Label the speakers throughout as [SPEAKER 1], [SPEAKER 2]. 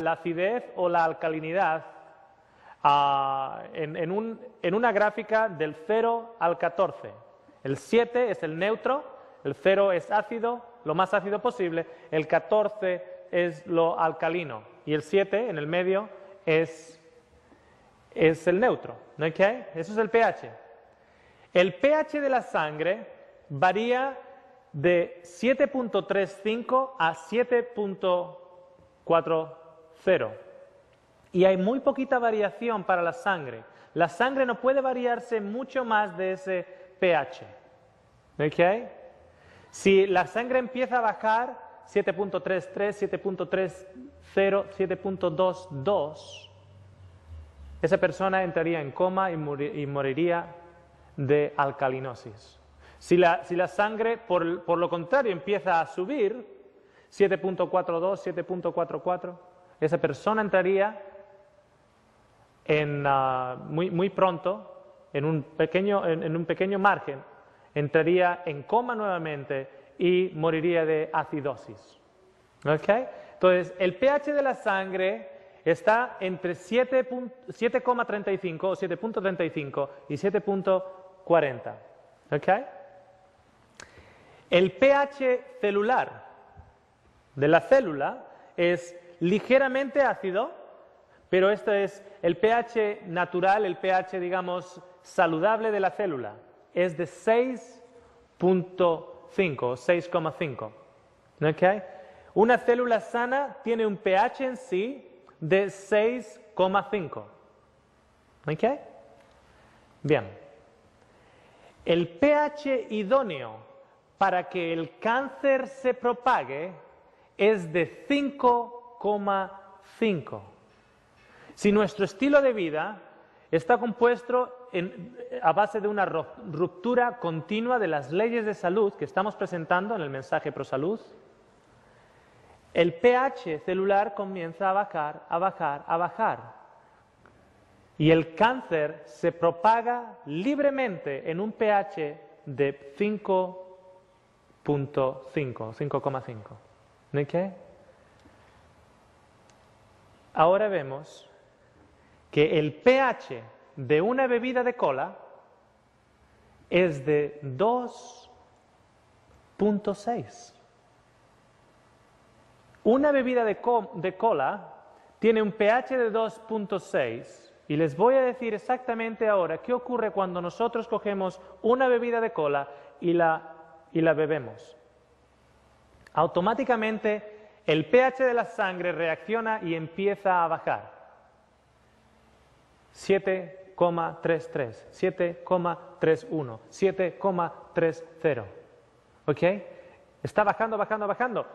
[SPEAKER 1] la acidez o la alcalinidad ah, en, un- en una gráfica del 0 al 14. El 7 es el neutro, el 0 es ácido, lo más ácido posible, el 14 es lo alcalino y el 7 en el medio es, es el neutro. ¿ok? Eso es el pH. El pH de la sangre varía de 7.35 a 7.40 y hay muy poquita variación para la sangre. La sangre no puede variarse mucho más de ese pH. ¿ok? Si la sangre empieza a bajar 7.33, 7.30, 7.22, esa persona entraría en coma y, y moriría de alcalinosis. Si la, sangre, por lo contrario, empieza a subir, 7.42, 7.44, esa persona entraría en, ah, muy, muy pronto, en un, pequeño, en, un pequeño margen, entraría en coma nuevamente y moriría de acidosis. ¿Ok? Entonces, el pH de la sangre está entre 7 pun- 7,35 o 7.35 y 7.40. ¿Ok? El pH celular de la célula es ligeramente ácido, pero esto es el pH natural, el pH, digamos, saludable de la célula. Es de 6.5 o 6,5. ¿Ok? Una célula sana tiene un pH en sí de 6,5. ¿Ok? Bien. El pH idóneo para que el cáncer se propague es de 5,5. Si nuestro estilo de vida está compuesto en- a base de una ruptura continua de las leyes de salud que estamos presentando en el mensaje ProSalud, el pH celular comienza a bajar, a bajar, a bajar. Y el cáncer se propaga libremente en un pH de 5.5, 5,5. ¿Ok? Ahora vemos que el pH de una bebida de cola es de 2.6. Una bebida de, co- de cola tiene un pH de 2.6 y les voy a decir exactamente ahora qué ocurre cuando nosotros cogemos una bebida de cola y la, y la bebemos. Automáticamente el pH de la sangre reacciona y empieza a bajar. 7,33, 7,31, 7,30. ¿Ok? Está bajando, bajando, bajando.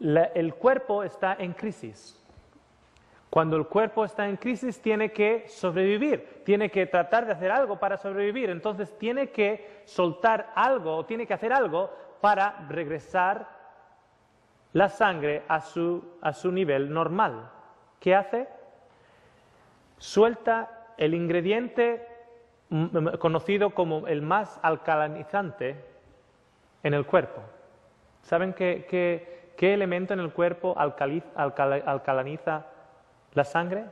[SPEAKER 1] El cuerpo está en crisis. Cuando el cuerpo está en crisis tiene que sobrevivir, tiene que tratar de hacer algo para sobrevivir, entonces tiene que soltar algo o tiene que hacer algo para regresar la sangre a su, a su nivel normal. ¿Qué hace? Suelta el ingrediente conocido como el más alcalinizante en el cuerpo. ¿Saben qué, qué- qué elemento en el cuerpo alcali- alcala- alcaliniza la sangre?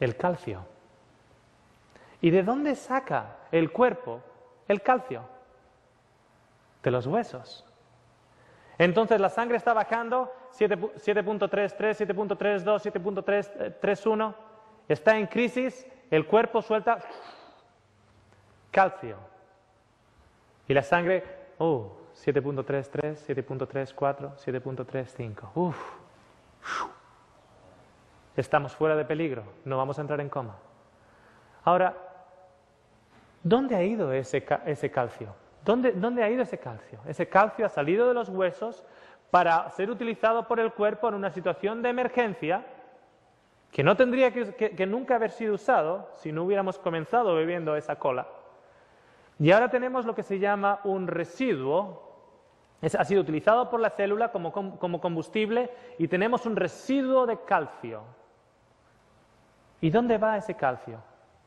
[SPEAKER 1] El calcio. ¿Y de dónde saca el cuerpo el calcio? De los huesos. Entonces la sangre está bajando 7 pu- 7.33, 7.32, 7.31, está en crisis, el cuerpo suelta calcio. Y la sangre, oh, 7.33, 7.34, 7.35. Uf. Estamos fuera de peligro, no vamos a entrar en coma. Ahora, ¿dónde ha ido ese calcio? ¿Dónde, ¿Dónde ha ido ese calcio? Ese calcio ha salido de los huesos para ser utilizado por el cuerpo en una situación de emergencia que no tendría que, nunca haber sido usado si no hubiéramos comenzado bebiendo esa cola. Y ahora tenemos lo que se llama un residuo. Es- ha sido utilizado por la célula como, com- como combustible y tenemos un residuo de calcio. ¿Y dónde va ese calcio?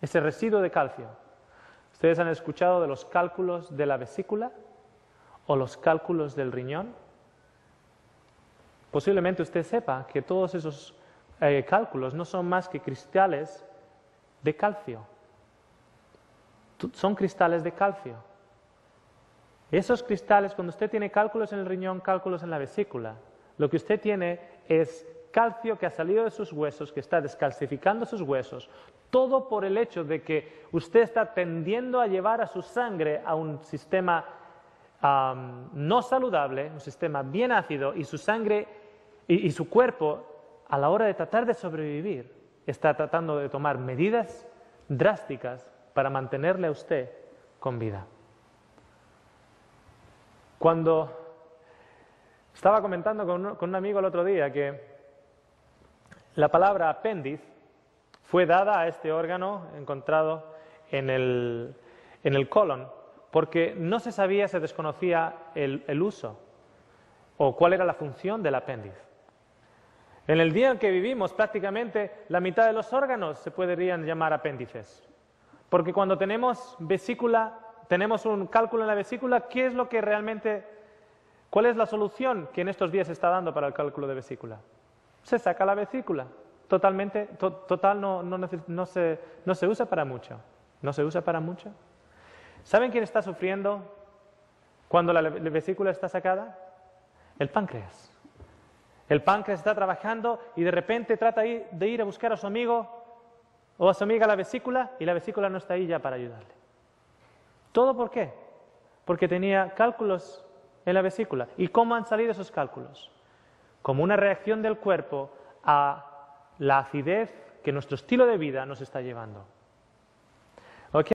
[SPEAKER 1] Ese residuo de calcio. ¿Ustedes han escuchado de los cálculos de la vesícula o los cálculos del riñón? Posiblemente usted sepa que todos esos eh, cálculos no son más que cristales de calcio. Son cristales de calcio. Esos cristales, cuando usted tiene cálculos en el riñón, cálculos en la vesícula, lo que usted tiene es calcio que ha salido de sus huesos, que está descalcificando sus huesos, todo por el hecho de que usted está tendiendo a llevar a su sangre a un sistema no saludable, un sistema bien ácido, y su sangre y su cuerpo, a la hora de tratar de sobrevivir, está tratando de tomar medidas drásticas para mantenerle a usted con vida. Cuando estaba comentando con un, amigo el otro día que la palabra apéndice fue dada a este órgano encontrado en el, colon, porque no se sabía, se desconocía el, el, uso o cuál era la función del apéndice. En el día en que vivimos, prácticamente la mitad de los órganos se podrían llamar apéndices, porque cuando tenemos vesícula tenemos un cálculo en la vesícula, ¿qué es lo que realmente, cuál es la solución que en estos días se está dando para el cálculo de vesícula? Se saca la vesícula, totalmente, total no, no, se, no se usa para mucho, no se usa para mucho. ¿Saben quién está sufriendo cuando la vesícula está sacada? El páncreas. El páncreas está trabajando y de repente trata de ir a buscar a su amigo o a su amiga la vesícula y la vesícula no está ahí ya para ayudarle. ¿Todo por qué? Porque tenía cálculos en la vesícula. ¿Y cómo han salido esos cálculos? Como una reacción del cuerpo a la acidez que nuestro estilo de vida nos está llevando.